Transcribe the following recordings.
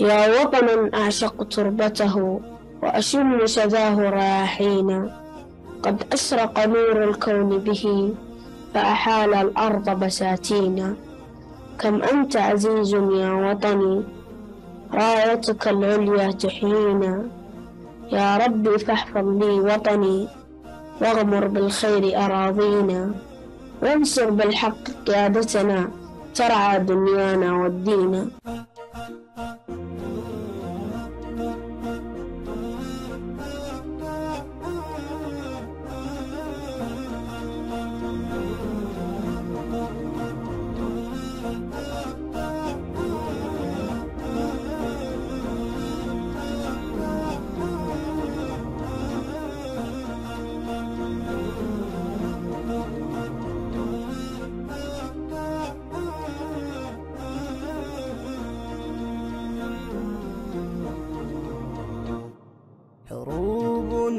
يا وطنا أعشق تربته وأشم شذاه رياحينا قد أشرق نور الكون به فأحال الأرض بساتينا كم أنت عزيز يا وطني رايتك العليا تحيينا يا ربي فاحفظ لي وطني واغمر بالخير أراضينا وانصر بالحق قيادتنا ترعى دنيانا والدين.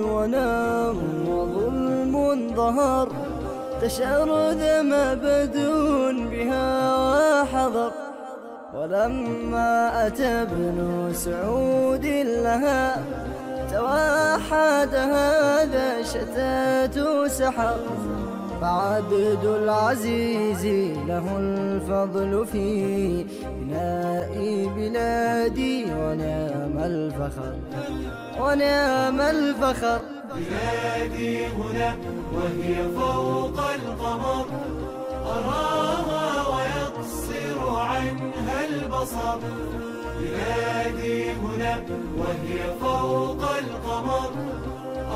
ونار وظلم ظهر تشرذم بدون بها وحضر. ولما أتى ابن سعود لها توحد هذا شتات سحر. فعبد العزيز له الفضل في بناء بلادي ونعم الفخر. ونعم الفخر. بلادي هنا وهي فوق القمر. أراها ويقصر عنها البصر. بلادي هنا وهي فوق القمر.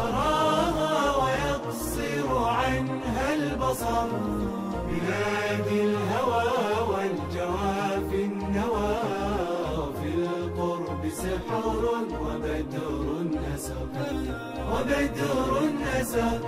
أراها ويقصر عنها البصر. بلادي الهوى النسب وبدر النسب